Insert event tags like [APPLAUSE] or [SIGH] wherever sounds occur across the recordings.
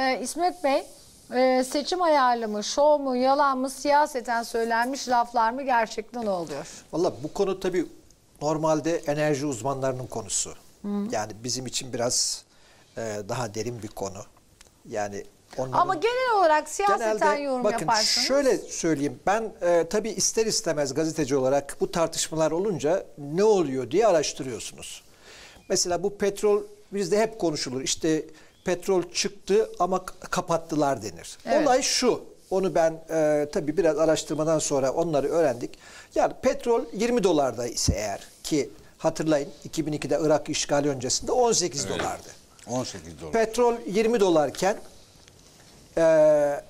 Ee, İsmet Bey e, seçim ayarlı mı, şov mu, yalan mı, siyaseten söylenmiş laflar mı gerçekten oluyor? Valla bu konu tabii normalde enerji uzmanlarının konusu. Yani bizim için biraz e, daha derin bir konu. Yani onların... Ama genel olarak siyaseten Genelde yorum bakın yaparsanız. şöyle söyleyeyim ben e, tabii ister istemez gazeteci olarak bu tartışmalar olunca ne oluyor diye araştırıyorsunuz. Mesela bu petrol bizde hep konuşulur işte petrol çıktı ama kapattılar denir. Evet. Olay şu onu ben e, tabii biraz araştırmadan sonra onları öğrendik. Yani petrol 20 dolarda ise eğer ki hatırlayın 2002'de Irak işgali öncesinde 18 dolardı. 18 dolar. Petrol 20 dolarken eee,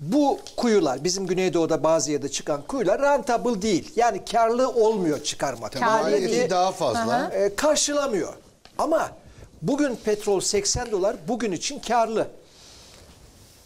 bu kuyular bizim Güneydoğu'da bazı yerde çıkan kuyular rentable değil. Yani karlı olmuyor çıkarmak. Karlı Maliyeti değil. daha fazla. Eee, karşılamıyor. Ama bugün petrol 80 dolar bugün için karlı.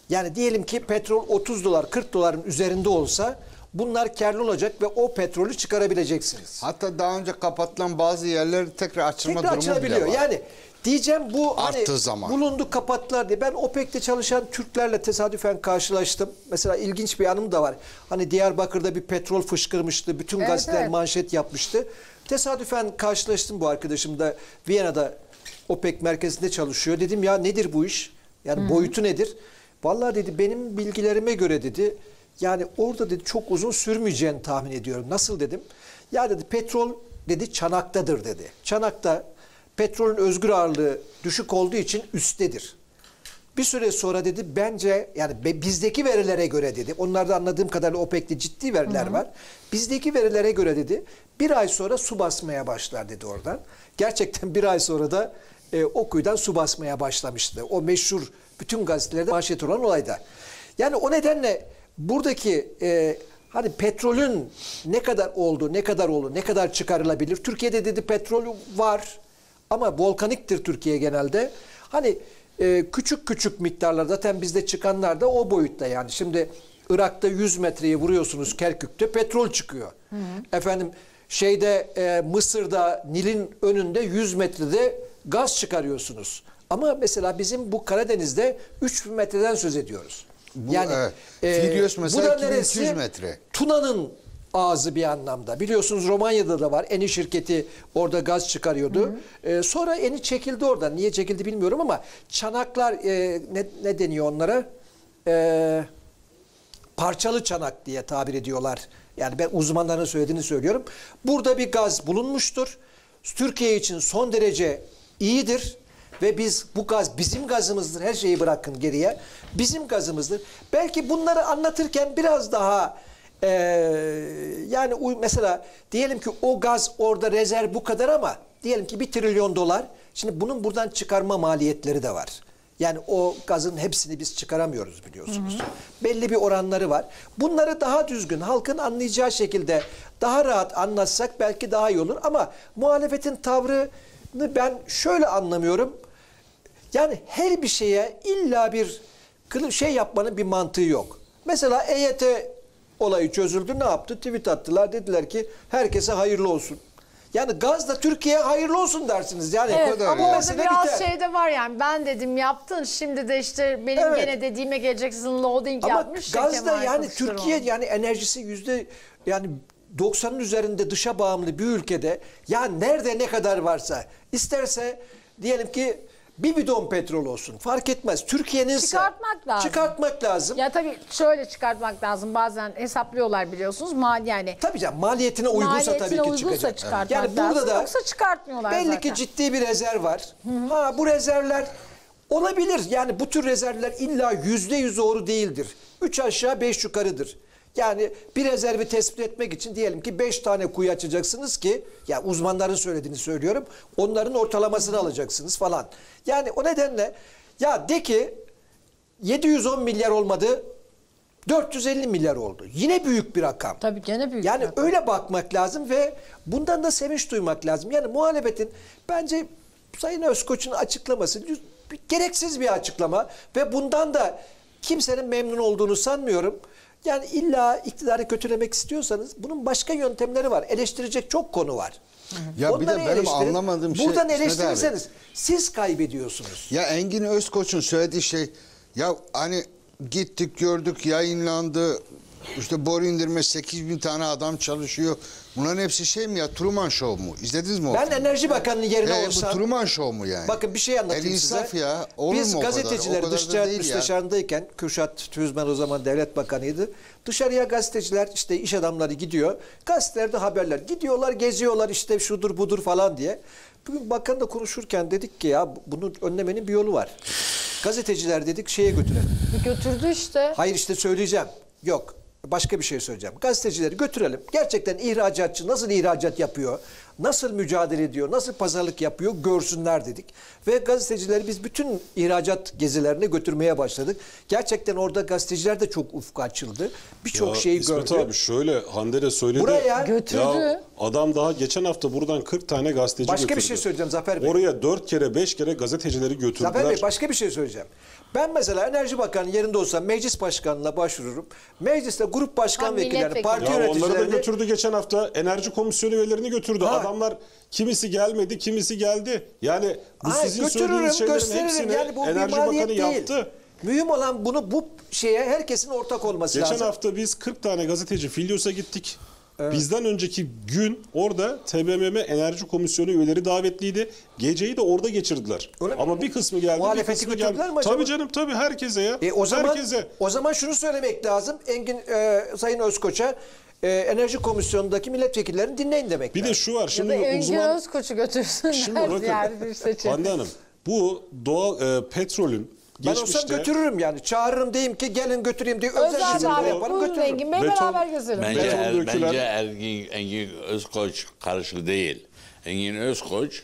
Yani diyelim ki petrol 30 dolar 40 doların üzerinde olsa bunlar karlı olacak ve o petrolü çıkarabileceksiniz. Hatta daha önce kapatılan bazı yerler tekrar açılma Tekrar durumu bile var. Yani diyeceğim bu hani Arttığı zaman. bulundu kapattılar diye. Ben OPEC'te çalışan Türklerle tesadüfen karşılaştım. Mesela ilginç bir anım da var. Hani Diyarbakır'da bir petrol fışkırmıştı. Bütün Evet, gazeteler evet. manşet yapmıştı. Tesadüfen karşılaştım bu arkadaşım da Viyana'da OPEC merkezinde çalışıyor. Dedim ya nedir bu iş? Yani boyutu nedir? Vallahi dedi benim bilgilerime göre dedi yani orada dedi çok uzun sürmeyeceğini tahmin ediyorum. Nasıl dedim? Ya dedi petrol dedi çanaktadır dedi. Çanakta petrolün özgür ağırlığı düşük olduğu için üsttedir. Bir süre sonra dedi bence yani bizdeki verilere göre dedi. Onlarda anladığım kadarıyla OPEC'te ciddi veriler var. Bizdeki verilere göre dedi bir ay sonra su basmaya başlar dedi oradan. Gerçekten [LAUGHS] bir ay sonra da e, o kuyudan su basmaya başlamıştı. O meşhur bütün gazetelerde manşet olan olayda. Yani o nedenle buradaki e, hani petrolün ne kadar oldu, ne kadar oldu, ne kadar çıkarılabilir? Türkiye'de dedi petrol var ama volkaniktir Türkiye genelde. Hani e, küçük küçük miktarlar zaten bizde çıkanlar da o boyutta yani. Şimdi Irak'ta 100 metreye vuruyorsunuz Kerkük'te petrol çıkıyor. Efendim şeyde e, Mısır'da Nil'in önünde 100 metrede gaz çıkarıyorsunuz. Ama mesela bizim bu Karadeniz'de 3000 metreden söz ediyoruz. Bu, evet. Filyos mesela bu da 2200 neresi? metre. Tuna'nın ağzı bir anlamda. Biliyorsunuz Romanya'da da var. Eni şirketi orada gaz çıkarıyordu. Ee, sonra Eni çekildi oradan. Niye çekildi bilmiyorum ama çanaklar e, ne, ne deniyor onlara? Ee, parçalı çanak diye tabir ediyorlar. Yani ben uzmanların söylediğini söylüyorum. Burada bir gaz bulunmuştur. Türkiye için son derece iyidir ve biz bu gaz bizim gazımızdır. Her şeyi bırakın geriye. Bizim gazımızdır. Belki bunları anlatırken biraz daha eee, yani mesela diyelim ki o gaz orada rezerv bu kadar ama diyelim ki bir trilyon dolar. Şimdi bunun buradan çıkarma maliyetleri de var. Yani o gazın hepsini biz çıkaramıyoruz biliyorsunuz. Belli bir oranları var. Bunları daha düzgün, halkın anlayacağı şekilde daha rahat anlatsak belki daha iyi olur. Ama muhalefetin tavrını ben şöyle anlamıyorum. Yani her bir şeye illa bir şey yapmanın bir mantığı yok. Mesela EYT olayı çözüldü ne yaptı? Tweet attılar dediler ki herkese hayırlı olsun. Yani gaz da Türkiye'ye hayırlı olsun dersiniz. Yani Evet ama orada biraz biter. şey de var yani ben dedim yaptın şimdi de işte benim Evet. gene dediğime geleceksin loading Ama yapmış. işte gazda Kemal yani. Türkiye yani enerjisi yüzde yani 90'ın üzerinde dışa bağımlı bir ülkede ya nerede ne kadar varsa isterse diyelim ki bir bidon petrol olsun fark etmez. Türkiye'nin Çıkartmak lazım. Çıkartmak lazım. Ya tabii şöyle çıkartmak lazım bazen hesaplıyorlar biliyorsunuz mal yani. Tabii canım maliyetine uygunsa Maliyetine tabii ki uygunsa çıkacak. çıkartmak Yani burada lazım, da yoksa çıkartmıyorlar belli zaten. ki ciddi bir rezerv var. Ha bu rezervler olabilir. Yani bu tür rezervler illa yüzde yüz doğru değildir. Üç aşağı beş yukarıdır. Yani bir rezervi tespit etmek için diyelim ki beş tane kuyu açacaksınız ki ya uzmanların söylediğini söylüyorum. Onların ortalamasını alacaksınız falan. Yani o nedenle ya de ki 710 milyar olmadı 450 milyar oldu. Yine büyük bir rakam. Tabii gene büyük. Yani rakam. öyle bakmak lazım ve bundan da sevinç duymak lazım. Yani muhalefetin bence Sayın Özkoç'un açıklaması gereksiz bir açıklama ve bundan da kimsenin memnun olduğunu sanmıyorum. Yani illa iktidarı kötülemek istiyorsanız bunun başka yöntemleri var. Eleştirecek çok konu var. Ya bir de Onları benim eleştirin. anlamadığım şey, Buradan İsmet abi. eleştirirseniz siz kaybediyorsunuz. Ya Engin Özkoç'un söylediği şey Ya hani gittik gördük yayınlandı. İşte boru indirme 8 bin tane adam çalışıyor. Bunların hepsi şey mi ya Truman Show mu? İzlediniz mi o Ben filmi? Enerji Bakanı'nın yerine bu olsam... Truman Show mu yani? Bakın bir şey anlatayım El insaf size. ya. Olur Biz mu o kadar? gazeteciler O kadar da dış ticaret değil ya. müsteşarındayken Kürşat Tüzmen o zaman devlet bakanıydı. Dışarıya gazeteciler işte iş adamları gidiyor. Gazetelerde haberler. Gidiyorlar geziyorlar işte şudur budur falan diye. Bugün bakanla konuşurken dedik ki ya bunu önlemenin bir yolu var. Gazeteciler dedik şeye götürelim. Götürdü işte. Hayır işte söyleyeceğim. Yok. Başka bir şey söyleyeceğim. Gazetecileri götürelim. Gerçekten ihracatçı nasıl ihracat yapıyor? Nasıl mücadele ediyor? Nasıl pazarlık yapıyor? Görsünler dedik. Ve gazetecileri biz bütün ihracat gezilerine götürmeye başladık. Gerçekten orada gazeteciler de çok ufku açıldı. Birçok şeyi İsmet gördü. abi şöyle Hande de söyledi. Buraya Götürdü. Ya adam daha geçen hafta buradan 40 tane gazeteci Başka bir götürdü. şey söyleyeceğim Zafer Bey. Oraya 4 kere 5 kere gazetecileri götürdüler. Zafer Bey başka bir şey söyleyeceğim. Ben mesela Enerji Bakanı yerinde olsam meclis başkanına başvururum. Mecliste grup başkan vekillerini, parti ya onları da yöneticilerini götürdü geçen hafta. Enerji komisyonu üyelerini götürdü. Ha. Adamlar kimisi gelmedi, kimisi geldi. Yani bu Ay, sizin söylediğiniz şeylerin gösteririm. hepsini Yani bu bir Enerji Bakanı değil. yaptı. Mühim olan bunu bu şeye herkesin ortak olması Geçen lazım. hafta biz 40 tane gazeteci Filyos'a gittik. Bizden önceki gün orada TBMM Enerji Komisyonu üyeleri davetliydi. Geceyi de orada geçirdiler. Öyle mi? Ama bir kısmı geldi, Muhalefeti bir kısmı götürdüler geldi. mi acaba? Tabii canım tabii herkese ya. E o zaman herkese. o zaman şunu söylemek lazım. Engin e, Sayın Özkoç'a e, Enerji Komisyonu'ndaki milletvekillerini dinleyin demek Bir de şu var. Ya Şimdi da Engin uzman Özkoç'u götürsünler Şimdi bakın yani bir seçim. Hande Hanım bu doğal e, petrolün ben olsam geçmişte götürürüm yani. Çağırırım diyeyim ki gelin götüreyim diye özel abi yaparım götürürüm. Engin Bey Beton- beraber gezelim. Bence, Beton er, dökülen- bence Ergin, Engin Özkoç karşı değil. Engin Özkoç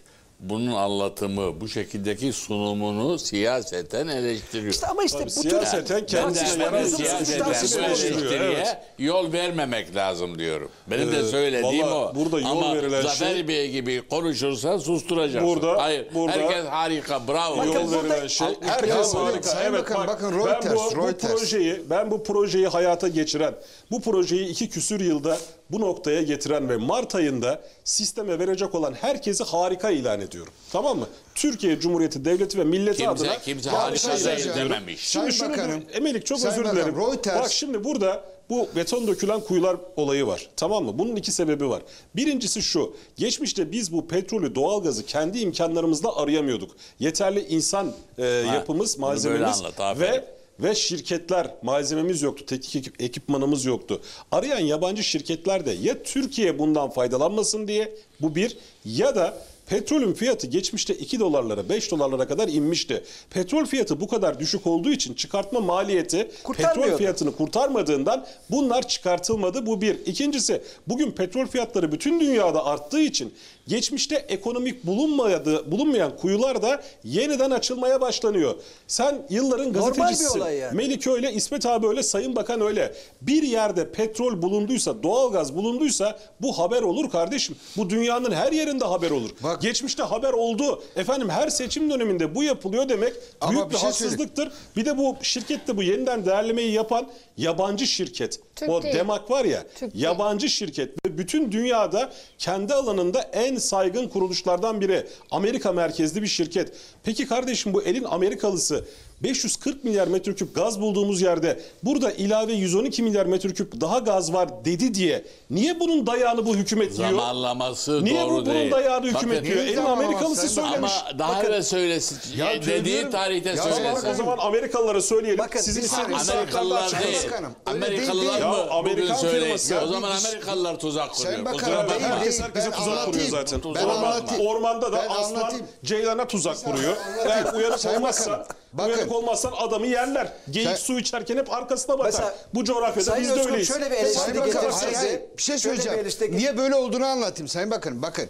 bunun anlatımı, bu şekildeki sunumunu siyaseten eleştiriyor. İşte ama işte Tabii bu tür siyaseten ben de, ben de yarar siyaseten bu eleştiriye evet. yol vermemek lazım diyorum. Benim de Ee, söylediğim valla o. burada yol Ama verilen Zafer şey- Bey gibi konuşursa susturacaksın. Burada- Hayır, burada- herkes harika, bravo. Bakın yol verilen şey. Herkes bakın, harika. Sayın Evet Bakan, bak, bakın ben Reuters, bu, bu Reuters. projeyi ben bu projeyi hayata geçiren, bu projeyi iki küsür yılda bu noktaya getiren ve Mart ayında sisteme verecek olan herkesi harika ilan ediyorum. Tamam mı? Türkiye Cumhuriyeti Devleti ve milleti Kimse- adına kimse harika harika ilan değil ediyorum. dememiş. Şimdi Sayın şunu Bakanım, Emelik çok Sayın özür dilerim. Reuters- Bak şimdi burada bu beton dökülen kuyular olayı var. Tamam mı? Bunun iki sebebi var. Birincisi şu. Geçmişte biz bu petrolü, doğalgazı kendi imkanlarımızla arayamıyorduk. Yeterli insan e, yapımız, bunu böyle malzememiz anlat, aferin. ve ve şirketler malzememiz yoktu, teknik ekip- ekipmanımız yoktu. Arayan yabancı şirketler de ya Türkiye bundan faydalanmasın diye bu bir ya da petrolün fiyatı geçmişte 2 dolarlara 5 dolarlara kadar inmişti. Petrol fiyatı bu kadar düşük olduğu için çıkartma maliyeti petrol fiyatını kurtarmadığından bunlar çıkartılmadı. Bu bir. İkincisi bugün petrol fiyatları bütün dünyada arttığı için geçmişte ekonomik bulunmadı, bulunmayan kuyular da yeniden açılmaya başlanıyor. Sen yılların gazetecisisin. yani. Melik öyle, İsmet abi öyle, Sayın Bakan öyle. Bir yerde petrol bulunduysa, doğalgaz bulunduysa bu haber olur kardeşim. Bu dünyanın her yerinde haber olur. Bak- Geçmişte haber oldu. Efendim her seçim döneminde bu yapılıyor demek büyük bir bir, şey haksızlıktır. Bir de bu şirkette bu yeniden değerlemeyi yapan yabancı şirket. Türk o değil. Demak var ya Türk değil. yabancı şirket bütün dünyada kendi alanında en saygın kuruluşlardan biri. Amerika merkezli bir şirket. Peki kardeşim bu elin Amerikalısı 540 milyar metreküp gaz bulduğumuz yerde burada ilave 112 milyar metreküp daha gaz var dedi diye niye bunun dayağını bu hükümet yiyor? Zamanlaması Niye doğru bu bunun değil. dayağını hükümet Bakın, yiyor? Elin? Amerikalısı söylemiş. Ama daha evvel söylesin. Ya dediği söylüyorum. tarihte Ya söylesin. bakın, O zaman Amerikalılara söyleyelim. Bakın, Sizin bir saniye, istediğiniz Amerikalılar değil. Amerikalılar değil. mı Ya Amerikan firması. Ya O zaman Amerikalılar tuzak kuruyor. Sayın Bakanım, değil, Herkes herkese Ben tuzak kuruyor zaten. Ben Orman- anlatayım. ormanda da Ben aslan anlatayım. ceylana tuzak kuruyor. Eğer Sayın olmazsa, bakın. uyanık olmazsan adamı yerler. Geyik Sen- su içerken hep arkasına bakar. Mesela Bu coğrafyada biz de öyleyiz. şöyle bir Sayın eleştiri Bakan, getirse hayır, hayır, bir şey söyleyeceğim. getir- Niye böyle olduğunu anlatayım Sayın Bakın. Bakın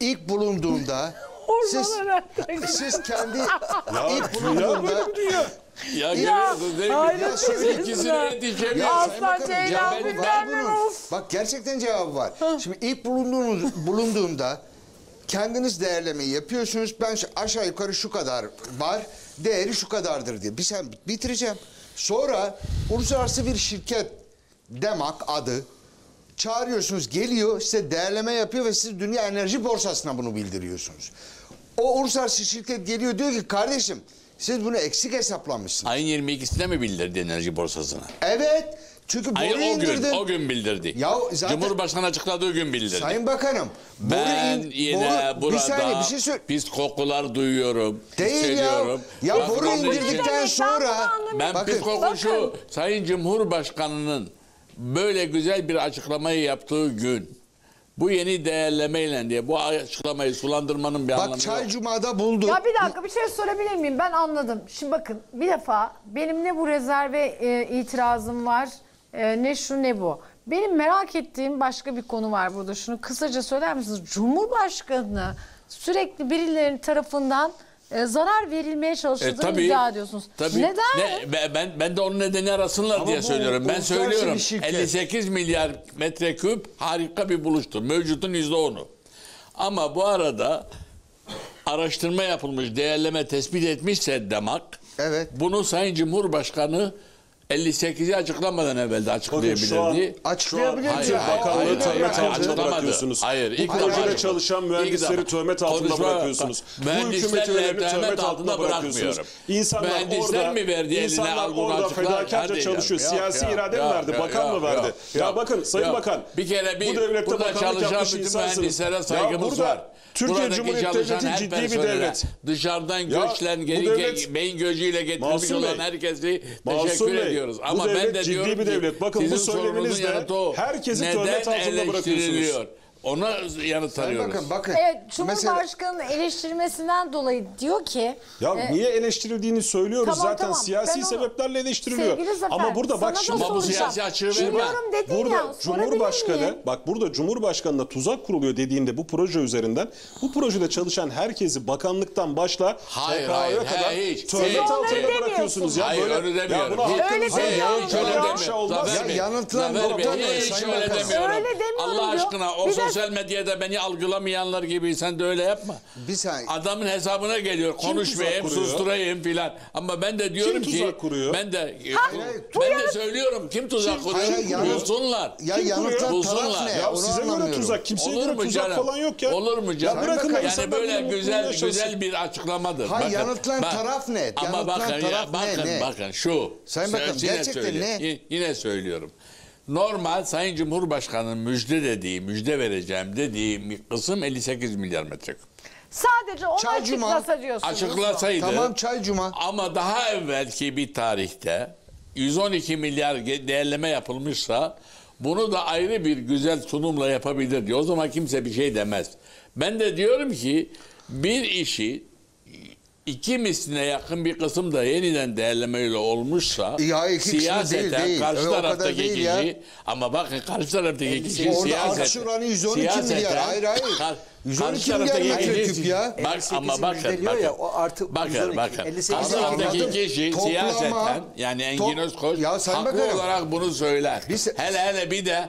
ilk bulunduğunda [LAUGHS] siz, siz kendi ilk Dünya bulunduğunda bir. Ya görüyorsun değil mi? hayret Ya ya. yetişemiyor. Ya Aslan Ceylan bilmem var ne, of. Bak gerçekten cevabı var. Şimdi ilk bulunduğunuz bulunduğunda kendiniz değerlemeyi yapıyorsunuz. Ben aşağı yukarı şu kadar var. Değeri şu kadardır diye. Bir sen bitireceğim. Sonra uluslararası bir şirket Demak adı çağırıyorsunuz geliyor size değerleme yapıyor ve siz Dünya Enerji Borsası'na bunu bildiriyorsunuz. O uluslararası şirket geliyor diyor ki kardeşim Siz bunu eksik hesaplamışsınız. Ayın 22'sinde mi bildirdi enerji borsasına? Evet. Çünkü boru Hayır o gün, indirdin. o gün bildirdi. Ya zaten- Cumhurbaşkanı açıkladığı gün bildirdi. Sayın Bakanım. boru ben in- yine boru- burada bir saniye bir şey söyle. pis kokular duyuyorum. Değil ya. hissediyorum. Ya boru için- indirdikten sonra. Ben Bakın. pis koku şu, Sayın Cumhurbaşkanı'nın böyle güzel bir açıklamayı yaptığı gün bu yeni değerlemeyle diye bu açıklamayı sulandırmanın bir anlamı bak yok. Çay Cuma'da buldu. Ya bir dakika bir şey sorabilir miyim? Ben anladım. Şimdi bakın bir defa benim ne bu rezerve e, itirazım var e, ne şu ne bu. Benim merak ettiğim başka bir konu var burada. Şunu kısaca söyler misiniz? Cumhurbaşkanı sürekli birilerinin tarafından e, zarar verilmeye E, çalışıldığını tabii, iddia ediyorsunuz. tabii. Neden? Ne- ben- ben ben de onun nedeni arasınlar Ama diye bu söylüyorum. Ben uluslararası söylüyorum. bir şirket. 58 milyar metreküp harika bir buluştur. Mevcutun %10'u. Ama bu arada araştırma yapılmış, değerleme tespit etmişse demek Evet. bunu Sayın Cumhurbaşkanı 58'i açıklamadan evvel de açıklayabilirdi. Açıklayabilir Hayır, hayır, Bakanlığı hayır, töhmet hayır, altında açıklamadı. bırakıyorsunuz. Hayır, Bu ilk projede defa- çalışan ilk mühendisleri defa. töhmet altında Konuşma- bırakıyorsunuz. Bu mühendislerle hükümetlerini töhmet töhmet altında altında bırakıyorsunuz. bırakmıyorum. İnsanlar Mühendisler orada, mi verdi eline insanlar al bunu orada fedakarca Hadi çalışıyor. canım, Siyasi yok, irade yok, mi verdi? yok, Bakan yok, mı verdi? yok, ya yok, bakın Sayın yok. Bakan. Bir kere bir bu devlette burada bakanlık çalışan yapmış bütün insansınız. mühendislere saygımız burada var. Türkiye Buradaki Cumhuriyeti çalışan Devleti her ciddi bir personele, devlet. Dışarıdan Ya, göçlen bu geri devlet- beyin gözüyle getirmiş Masum olan Bey, herkesi Masum teşekkür Bey, ediyoruz. bu Ama ben devlet de ciddi diyorum bir devlet. Bakın bu söyleminizle herkesi Neden töhmet altında bırakıyorsunuz? Ona yanıt arıyoruz. Bakın bakın. Evet, Mesela- Cumhurbaşkanı'nın eleştirmesinden dolayı diyor ki Ya e, niye eleştirildiğini söylüyoruz Tamam, zaten tamam. siyasi Ben onu- sebeplerle eleştiriliyor. Zafer, Ama burada bak şimdi Ama bu siyasi açığı verme. Burada ya, Cumhurbaşkanı bak burada Cumhurbaşkanı'na tuzak kuruluyor dediğinde bu proje üzerinden bu projede çalışan herkesi bakanlıktan başla Hayır, hayır, kadar hayır, hiç. Hiç. altında bırakıyorsunuz ya Hayır böyle öyle ya demiyorum. buna Hiç- hakkınız Öyle demiyorum. Ya öyle demiyorum. Ya Bey, nokta ne? hiç öyle demiyorum. Allah aşkına o sosyal medyada beni algılamayanlar gibi sen de öyle yapma. Bir saniye. Adamın hesabına geliyor. Konuşmayayım, tuzak kuruyor? susturayım filan. Ama ben de diyorum Kim ki tuzak kuruyor? ben de bu ben de söylüyorum kim tuzak kuruyor? Hayır, hayır, yanıt- Bulsunlar. Ya Kim yanıtlan kuruyor? taraf Bulsunlar. ne? Ya Onu size göre anlamıyorum. tuzak, kimseye Olur göre mu tuzak canım? falan yok ya. Olur mu canım? Ya bırakın da yani insanlar böyle mutluluğunu güzel yaşasın. güzel bir açıklamadır. Ha, yanıtlan taraf ne? Ama Yanıtlan bakın ya, taraf ne, bakın ne? bakın şu. Sayın Bakan, Yine gerçekten söylüyorum. ne? Y- Yine söylüyorum. Normal Sayın Cumhurbaşkanı'nın müjde dediği, müjde vereceğim dediği kısım 58 milyar metreküp. Sadece onu Çay Cuma açıklasa diyorsunuz. Açıklasaydı Tamam Çay Cuma. ama daha evvelki bir tarihte 112 milyar değerleme yapılmışsa bunu da ayrı bir güzel sunumla yapabilirdi. O zaman kimse bir şey demez. Ben de diyorum ki bir işi iki misline yakın bir kısım da yeniden değerlemeyle olmuşsa Ya iki siyaseten değil, değil. karşı kadar taraftaki değil kişi ya. ama bakın karşı taraftaki kişi Orada oranı 112 siyaseten- milyar. Hayır, hayır. kar- 112 karşı milyar metreküp ya. Bak 58 ama bakın bakın. ya, o artı bakın 112, bakın. 58 Karşı taraftaki kişi Toplama- siyaseten yani Engin Özkoç Ya haklı olarak bunu söyler. Biz- Hele hele bir de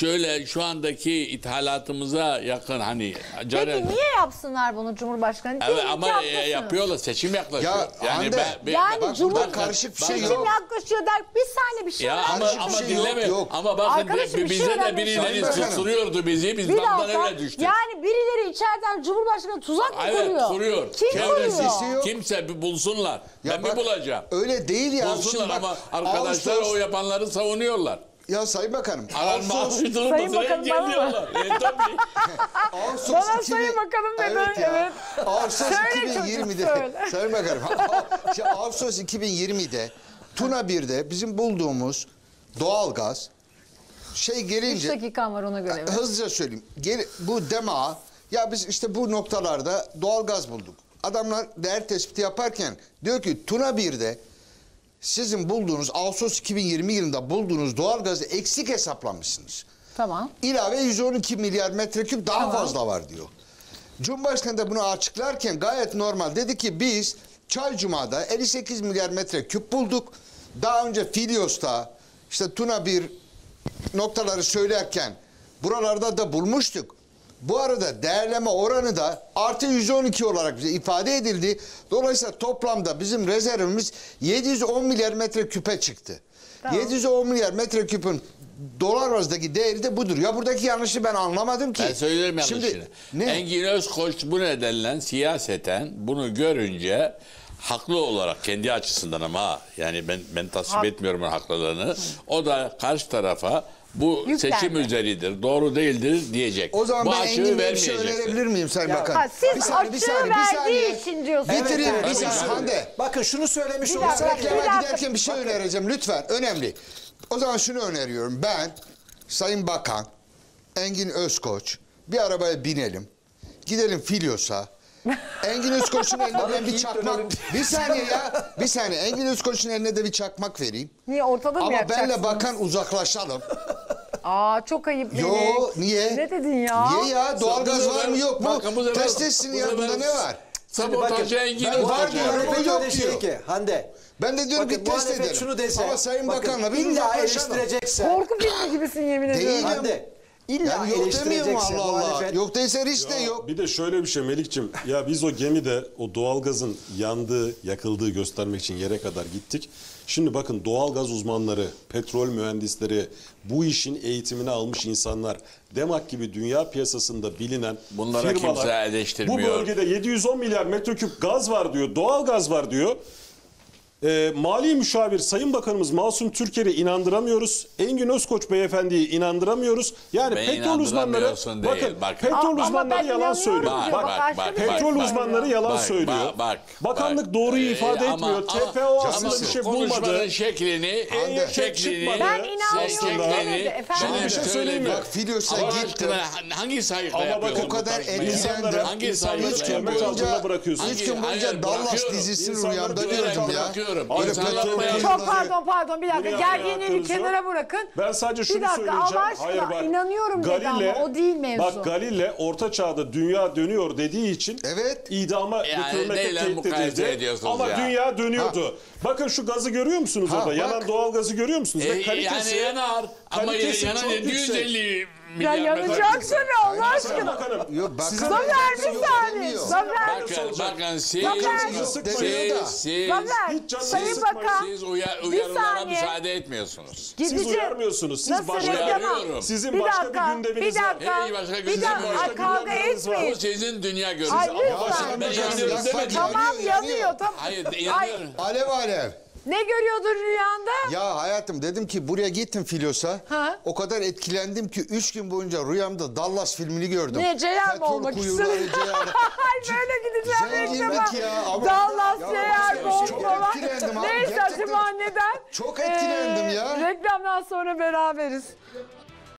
şöyle şu andaki ithalatımıza yakın hani cari- Peki niye yapsınlar bunu Cumhurbaşkanı? Evet ama e, yapıyorlar seçim yaklaşıyor. Ya yani Hande, ben, ben- Yani bak, Cumhur- karışık bir şey. Seçim yok. yaklaşıyor der. Bir saniye bir şey Ya ama, ama şey yok, dinleme. yok. Ama bakın Arkadaşım bir bize şey de birileri susturuyordu bizi. Biz Bir damdan öyle düştük. Yani birileri içeriden Cumhurbaşkanı tuzak mı Evet kuruyor? kuruyor. Kim Çevresi kuruyor? yok. kimse bir bulsunlar. Ya ben bak, bir bulacağım. Öyle değil ya. Bulsunlar bak, ama arkadaşlar o yapanları savunuyorlar. Ya Sayın Bakanım. Ağustos, Sayın Bakanım, bana mı? E, tabii. [LAUGHS] Ağustos Bana 2000 Sayın Bakanım dedin, Evet ya. evet. Ağustos Söyle çocuk, 2020'de. söyle. [LAUGHS] Sayın Bakanım. Şimdi Ağustos 2020'de Tuna 1'de bizim bulduğumuz doğalgaz şey 3 gelince dakikan var ona göre. hızlıca söyleyeyim. Gel, bu dema ya biz işte bu noktalarda doğalgaz bulduk. Adamlar değer tespiti yaparken diyor ki Tuna 1'de sizin bulduğunuz Ağustos 2020 yılında bulduğunuz doğalgazı eksik hesaplamışsınız. Tamam. İlave 112 milyar metreküp daha fazla var diyor. Cumhurbaşkanı da bunu açıklarken gayet normal. Dedi ki biz Çay Cuma'da 58 milyar metreküp bulduk. Daha önce Filyos'ta işte Tuna bir noktaları söylerken buralarda da bulmuştuk. Bu arada değerleme oranı da artı 112 olarak bize ifade edildi. Dolayısıyla toplamda bizim rezervimiz 710 milyar metreküpe çıktı. Tamam. 710 milyar metreküpün dolar bazdaki değeri de budur. Ya buradaki yanlışı ben anlamadım ki. Ben söylerim yanlışını. Şimdi ne? Engin Özkoç bu nedenle siyaseten bunu görünce haklı olarak kendi açısından ama yani ben ben tasvip Hak- etmiyorum onun haklılığını. O da karşı tarafa bu Yüklendi. seçim üzeridir, doğru değildir diyecek. O zaman bu ben açığı Engin bir şey vermeyecektir. önerebilir miyim Sayın Ya- Bakan? Ha, siz Bir saniye, bir açığı saniye, bir verdiği saniye. için diyorsunuz. Bitireyim bir saniye. Hande. Bakın şunu söylemiş Bir dakika, Reklama bir dakika. giderken bir şey önereceğim lütfen. Önemli. O zaman şunu öneriyorum. Ben, Sayın Bakan, Engin Özkoç bir arabaya binelim. Gidelim Filyos'a. Engin Özkoç'un eline ben bir çakmak... Bir saniye ya. Bir saniye. Engin Özkoç'un eline de bir çakmak vereyim. Niye ortada mı Ama yapacaksınız? benle bakan uzaklaşalım. Aa çok ayıp Yo Melek. niye? Ne dedin ya? Niye ya? Doğalgaz var mı yok mu? Bakın bu sefer- Test etsin bu ya. sefer- Bunda ne var? Sabotajı Engin ben var Özkoç diyorum. yok şey diyor. ki Hande. Ben de diyorum Bakın ki test muhalefet edelim. şunu dese. Ama Sayın bakın, Bakan'la biz illa uzaklaşalım. eleştirecekse. Korku filmi gibisin yemin Değil ediyorum. ya. Hande. İlla Yani yok demiyorum Allah Allah. muhalefet. Yok değilse risk de yok. Bir de şöyle bir şey Melikçim. Ya biz o gemide o doğalgazın yandığı, yakıldığı göstermek için yere kadar gittik. Şimdi bakın doğalgaz uzmanları, petrol mühendisleri, bu işin eğitimini almış insanlar, Demak gibi dünya piyasasında bilinen Bunlara firmalar kimse eleştirmiyor. bu bölgede 710 milyar metreküp gaz var diyor, doğalgaz var diyor. Ee, Mali müşavir Sayın Bakanımız Masum Türker'i inandıramıyoruz. Engin Özkoç beyefendiyi inandıramıyoruz. Yani Ben petrol uzmanları değil, bakın bak. petrol Ama uzmanları yalan inanıyorum söylüyor. Bak, Bak, bak, bak, şey bak, Petrol söylüyor. uzmanları yalan Bak, söylüyor. bak, bak, Bakanlık bak. doğruyu Ee, ifade ama- etmiyor. ama- TFO aslında bir şey konuşmanın bulmadı. şeklini, En yakın şeklini. Ben efendim. Şimdi bir şey söyleyeyim mi? Bak Filyos'a gittim. aşkına hangi Ama bakın, yapıyorsun o kadar. İnsanlara, Hangi çelmek yapıyorsun? üç gün boyunca Dallas dizisini rüyamda gördüm ya. İnsanlar petrol kuyuları- Çok pardon pardon bir dakika gerginliği bir alakası yok. kenara bırakın. Ben sadece şunu bir dakika söyleyeceğim. Allah aşkına Hayır bak. inanıyorum dedi ama o değil mevzu. Bak Galile orta çağda dünya dönüyor dediği için Evet. idama Yani götürülmekle neyle tehdit mukayese edildi. ediyorsunuz Ama ya? dünya dönüyordu. Bakın şu gazı görüyor musunuz Ha, orada? bak. Yanan doğal gazı görüyor musunuz? E, Ve kalitesi, yani yanar ama kalitesi yanan çok 750 Ya milyar yanacak metre- tabii Allah aşkına. Yok bakan Zafer bir saniye. Zafer. Bakın, bakın siz, Zafer. Yok siz, demiyor da. siz, Zafer. hiç canınızı Sayın sıkmayın. Bakan. siz uya- Bir uyarılara saniye. müsaade etmiyorsunuz. Siz Gidici- uyarmıyorsunuz. Siz Nasıl başka reklama? Uyarıyorum. Sizin bir başka dakika, bir gündeminiz bir var. dakika, Hey, başka bir gündem dakika, var. ay, kavga gündeminiz var. etmeyin. Bu sizin dünya görüşünüz. Ay lütfen. ben Başka yanıyorum bir demedim. Tamam Yanıyor, yanıyor. tamam. Hayır Ay, yanıyorum. Alev alev. Ne görüyordun rüyanda? Ya hayatım dedim ki buraya gittim Filyos'a. Ha? O kadar etkilendim ki üç gün boyunca rüyamda Dallas filmini gördüm. Ne Ceyhan mı olmak. [LAUGHS] Ay böyle gideceğim Zenginlik reklama. ya, ama- Dallas Ceyhan falan. etkilendim abi, Neyse acaba neden? Çok etkilendim ya. Reklamdan sonra beraberiz.